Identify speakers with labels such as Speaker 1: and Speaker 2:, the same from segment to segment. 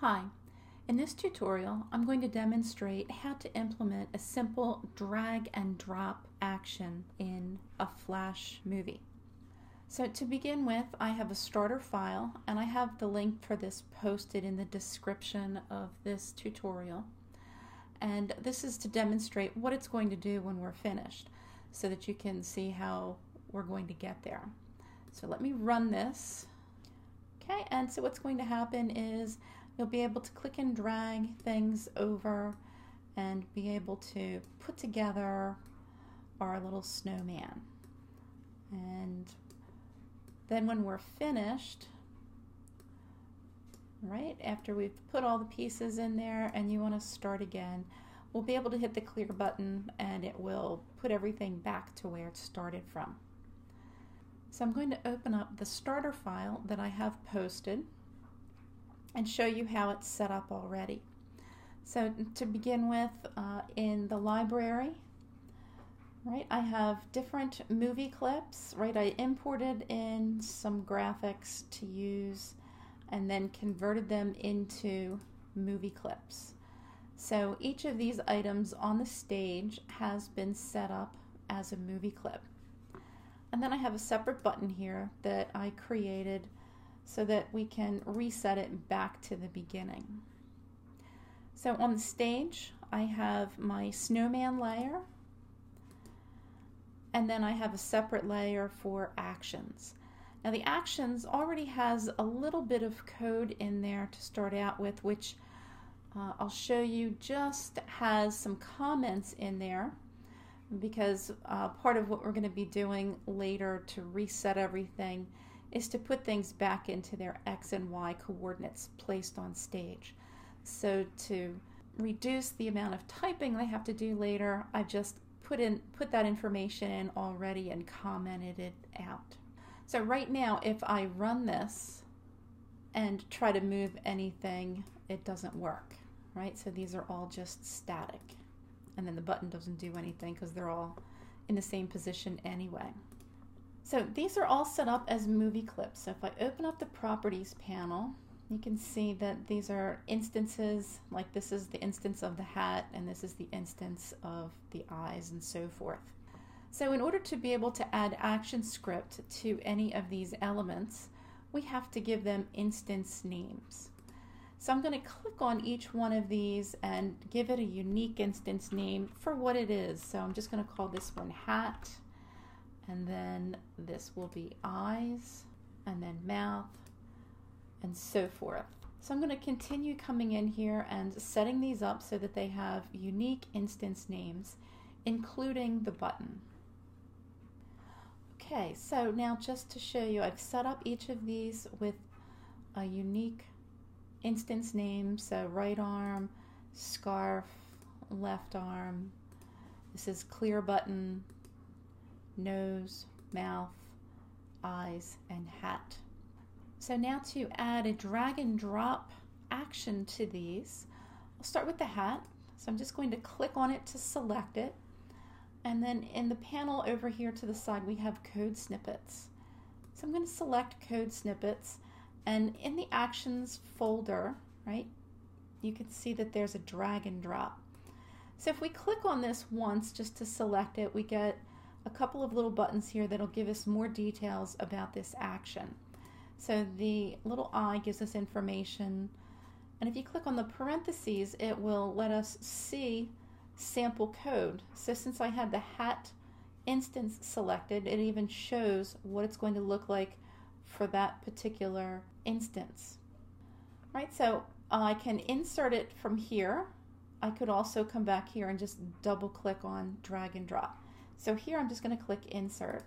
Speaker 1: Hi, in this tutorial I'm going to demonstrate how to implement a simple drag and drop action in a Flash movie. So to begin with I have a starter file and I have the link for this posted in the description of this tutorial and this is to demonstrate what it's going to do when we're finished so that you can see how we're going to get there. So let me run this. Okay, and so what's going to happen is you'll be able to click and drag things over and be able to put together our little snowman. And then when we're finished, right, after we've put all the pieces in there and you want to start again, we'll be able to hit the clear button and it will put everything back to where it started from. So I'm going to open up the starter file that I have posted and show you how it's set up already. So to begin with, uh, in the library, right, I have different movie clips, right? I imported in some graphics to use and then converted them into movie clips. So each of these items on the stage has been set up as a movie clip. And then I have a separate button here that I created so that we can reset it back to the beginning. So on the stage, I have my snowman layer, and then I have a separate layer for actions. Now the actions already has a little bit of code in there to start out with, which uh, I'll show you just has some comments in there because uh, part of what we're going to be doing later to reset everything is to put things back into their x and y coordinates placed on stage. So to reduce the amount of typing they have to do later, I've just put in put that information in already and commented it out. So right now if I run this and try to move anything, it doesn't work, right? So these are all just static. And then the button doesn't do anything because they're all in the same position anyway. So these are all set up as movie clips. So if I open up the properties panel, you can see that these are instances, like this is the instance of the hat and this is the instance of the eyes and so forth. So in order to be able to add action script to any of these elements, we have to give them instance names. So I'm going to click on each one of these and give it a unique instance name for what it is. So I'm just going to call this one hat and then this will be eyes and then mouth and so forth. So I'm going to continue coming in here and setting these up so that they have unique instance names, including the button. Okay, so now just to show you, I've set up each of these with a unique instance name. So right arm, scarf, left arm. This is clear button, nose, mouth, eyes, and hat. So now to add a drag and drop action to these, I'll start with the hat. So I'm just going to click on it to select it. And then in the panel over here to the side, we have code snippets. So I'm going to select code snippets and in the actions folder, right, you can see that there's a drag and drop. So if we click on this once just to select it, we get a couple of little buttons here that'll give us more details about this action. So the little eye gives us information and if you click on the parentheses it will let us see sample code. So since I had the hat instance selected it even shows what it's going to look like for that particular instance. Right, so I can insert it from here. I could also come back here and just double click on drag and drop. So here I'm just going to click insert.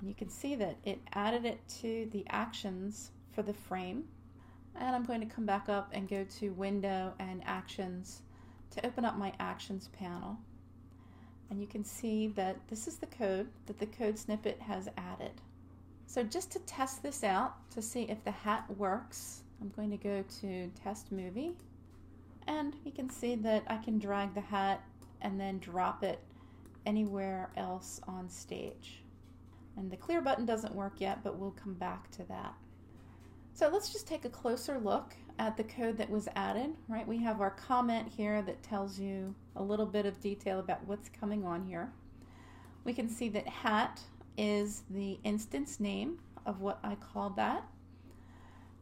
Speaker 1: And you can see that it added it to the actions for the frame. And I'm going to come back up and go to window and actions to open up my actions panel. And you can see that this is the code that the code snippet has added. So just to test this out to see if the hat works, I'm going to go to test movie and you can see that I can drag the hat and then drop it anywhere else on stage. And the clear button doesn't work yet, but we'll come back to that. So let's just take a closer look at the code that was added, right? We have our comment here that tells you a little bit of detail about what's coming on here. We can see that hat is the instance name of what I called that.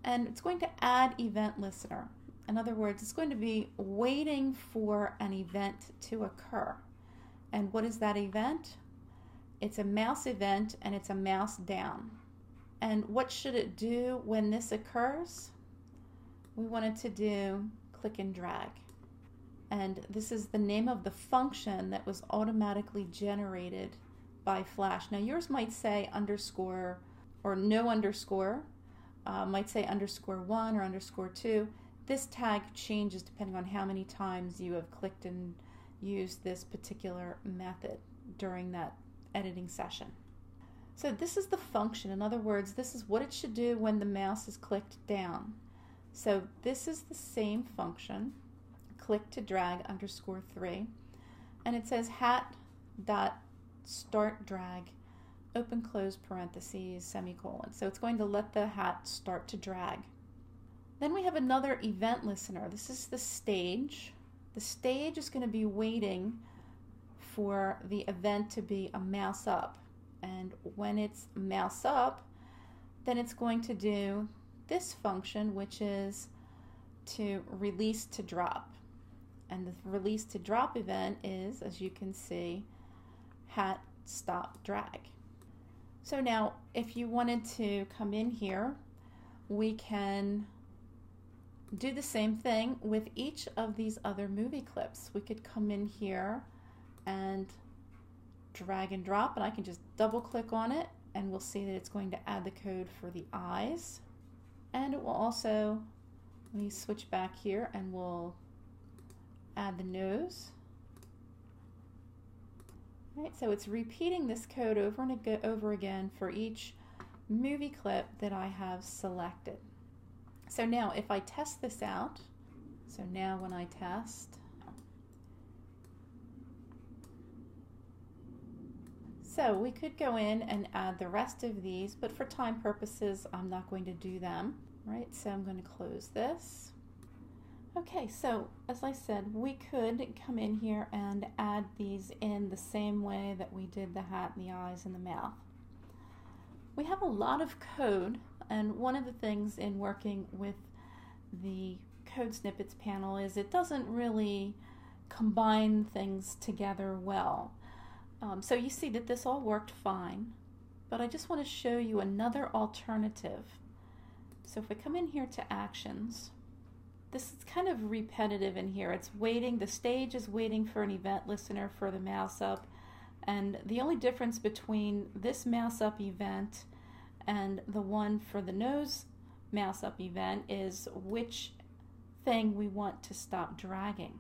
Speaker 1: And it's going to add event listener. In other words, it's going to be waiting for an event to occur. And what is that event? It's a mouse event and it's a mouse down. And what should it do when this occurs? We want it to do click and drag. And this is the name of the function that was automatically generated by Flash. Now yours might say underscore or no underscore, uh, might say underscore one or underscore two. This tag changes depending on how many times you have clicked and used this particular method during that editing session. So this is the function. In other words, this is what it should do when the mouse is clicked down. So this is the same function, click to drag underscore three, and it says hat dot start drag open close parentheses semicolon. So it's going to let the hat start to drag. Then we have another event listener. This is the stage. The stage is going to be waiting for the event to be a mouse up. And when it's mouse up, then it's going to do this function, which is to release to drop. And the release to drop event is, as you can see, hat stop drag. So now if you wanted to come in here, we can do the same thing with each of these other movie clips. We could come in here and drag and drop and I can just double click on it and we'll see that it's going to add the code for the eyes. And it will also let me switch back here and we'll add the nose. Right so it's repeating this code over and over again for each movie clip that I have selected so now if I test this out so now when I test So we could go in and add the rest of these, but for time purposes, I'm not going to do them, right? So I'm going to close this. Okay, so as I said, we could come in here and add these in the same way that we did the hat and the eyes and the mouth. We have a lot of code, and one of the things in working with the code snippets panel is it doesn't really combine things together well. Um, so you see that this all worked fine, but I just want to show you another alternative. So if we come in here to actions, this is kind of repetitive in here. It's waiting, the stage is waiting for an event listener for the mouse up, and the only difference between this mouse up event and the one for the nose mouse up event is which thing we want to stop dragging.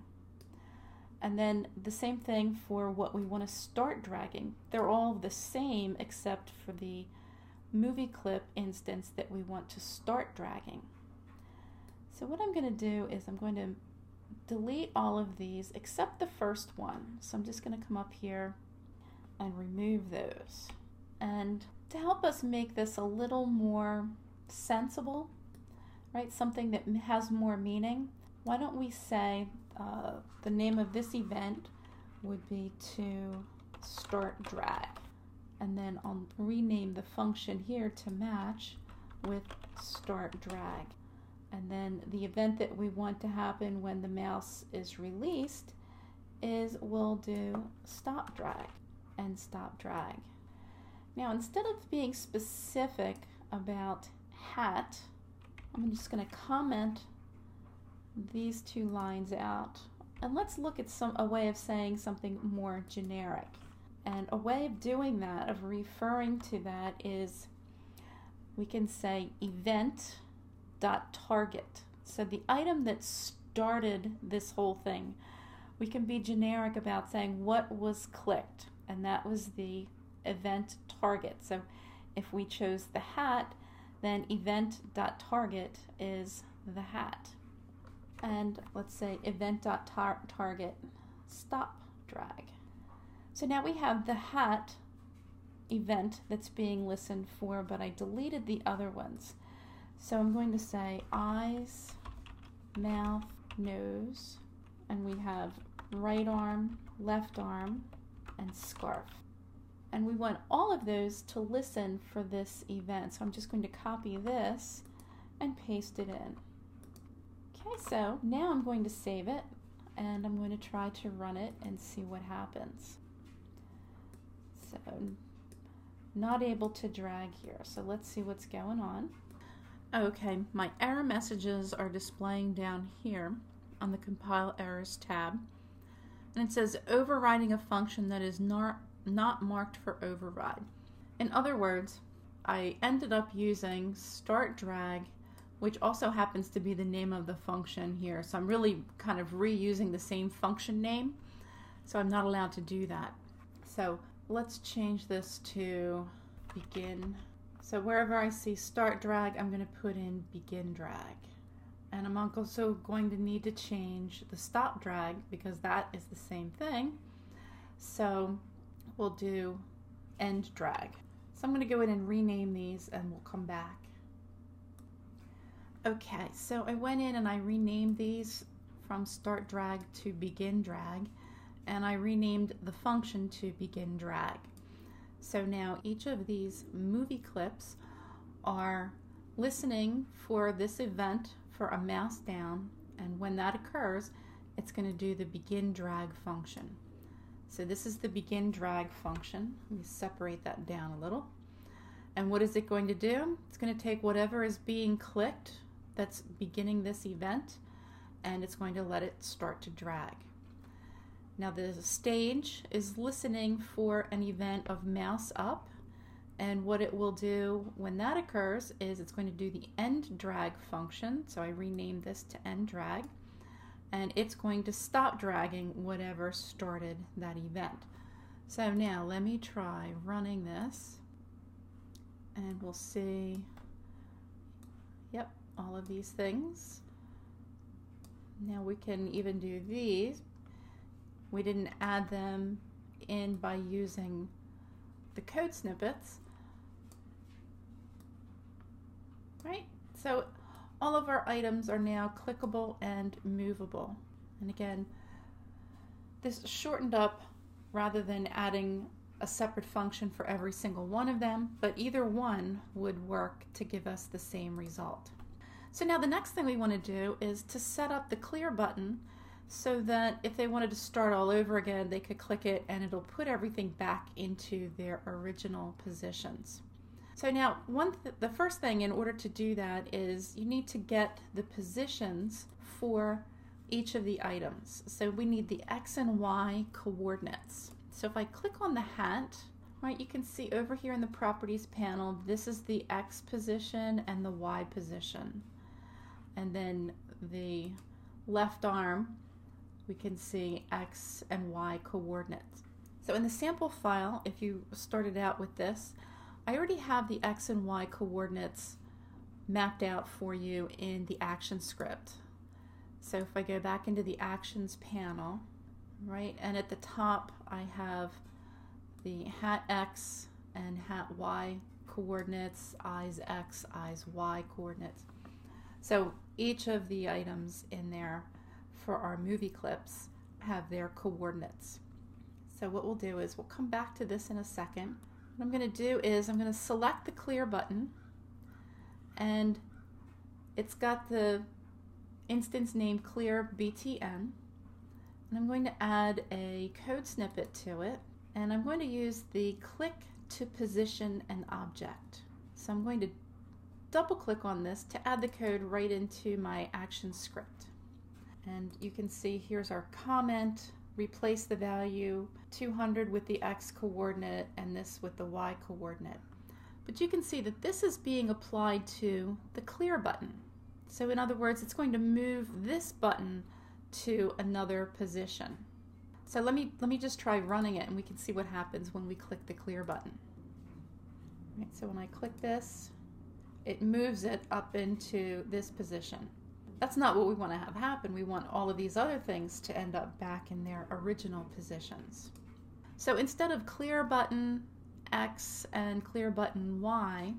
Speaker 1: And then the same thing for what we want to start dragging. They're all the same except for the movie clip instance that we want to start dragging. So what I'm going to do is I'm going to delete all of these except the first one. So I'm just going to come up here and remove those. And to help us make this a little more sensible, right, something that has more meaning, why don't we say uh, the name of this event would be to start drag. And then I'll rename the function here to match with start drag. And then the event that we want to happen when the mouse is released is we'll do stop drag and stop drag. Now instead of being specific about hat, I'm just going to comment these two lines out. And let's look at some a way of saying something more generic. And a way of doing that, of referring to that, is we can say event dot target. So the item that started this whole thing, we can be generic about saying what was clicked, and that was the event target. So if we chose the hat, then event dot target is the hat and let's say event.target stop drag. So now we have the hat event that's being listened for, but I deleted the other ones. So I'm going to say eyes, mouth, nose, and we have right arm, left arm, and scarf. And we want all of those to listen for this event. So I'm just going to copy this and paste it in. Okay, so now I'm going to save it and I'm going to try to run it and see what happens. So not able to drag here. So let's see what's going on. Okay, my error messages are displaying down here on the compile errors tab. And it says overriding a function that is not, not marked for override. In other words, I ended up using start drag, which also happens to be the name of the function here. So I'm really kind of reusing the same function name. So I'm not allowed to do that. So let's change this to begin so wherever I see start drag, I'm going to put in begin drag. And I'm also going to need to change the stop drag because that is the same thing. So we'll do end drag. So I'm going to go in and rename these and we'll come back. Okay, so I went in and I renamed these from start drag to begin drag and I renamed the function to begin drag. So now each of these movie clips are listening for this event for a mouse down, and when that occurs, it's going to do the begin drag function. So this is the begin drag function. Let me separate that down a little. And what is it going to do? It's going to take whatever is being clicked that's beginning this event and it's going to let it start to drag. Now the stage is listening for an event of mouse up and what it will do when that occurs is it's going to do the end drag function. So I renamed this to end drag and it's going to stop dragging whatever started that event. So now let me try running this and we'll see, yep, all of these things. Now we can even do these we didn't add them in by using the code snippets. Right? So all of our items are now clickable and movable. And again, this shortened up rather than adding a separate function for every single one of them, but either one would work to give us the same result. So now the next thing we want to do is to set up the clear button so that if they wanted to start all over again, they could click it and it'll put everything back into their original positions. So now, one th the first thing in order to do that is you need to get the positions for each of the items. So we need the X and Y coordinates. So if I click on the hat, right, you can see over here in the properties panel, this is the X position and the Y position. And then the left arm we can see x and y coordinates. So in the sample file, if you started out with this, I already have the x and y coordinates mapped out for you in the action script. So if I go back into the actions panel, right, and at the top I have the hat x and hat y coordinates, eyes x, eyes y coordinates. So each of the items in there for our movie clips have their coordinates. So what we'll do is we'll come back to this in a second. What I'm going to do is I'm going to select the clear button and it's got the instance name clear BTN and I'm going to add a code snippet to it and I'm going to use the click to position an object. So I'm going to double click on this to add the code right into my action script. And you can see here's our comment, replace the value 200 with the x coordinate and this with the y coordinate. But you can see that this is being applied to the clear button. So in other words, it's going to move this button to another position. So let me, let me just try running it and we can see what happens when we click the clear button. Right, so when I click this, it moves it up into this position. That's not what we want to have happen. We want all of these other things to end up back in their original positions. So instead of clear button X and clear button Y,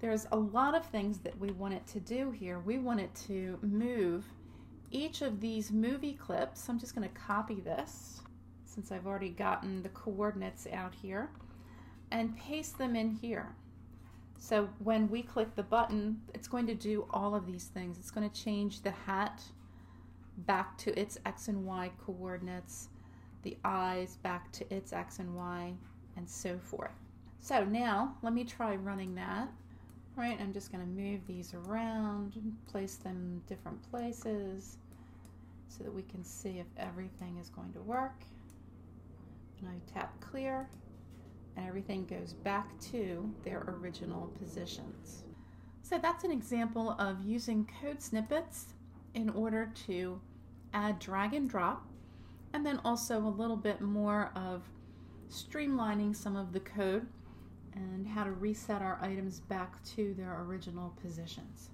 Speaker 1: there's a lot of things that we want it to do here. We want it to move each of these movie clips. I'm just going to copy this since I've already gotten the coordinates out here and paste them in here. So when we click the button, it's going to do all of these things. It's going to change the hat back to its X and Y coordinates, the eyes back to its X and Y, and so forth. So now let me try running that. Right, I'm just going to move these around and place them different places so that we can see if everything is going to work. And I tap clear and everything goes back to their original positions. So that's an example of using code snippets in order to add drag and drop and then also a little bit more of streamlining some of the code and how to reset our items back to their original positions.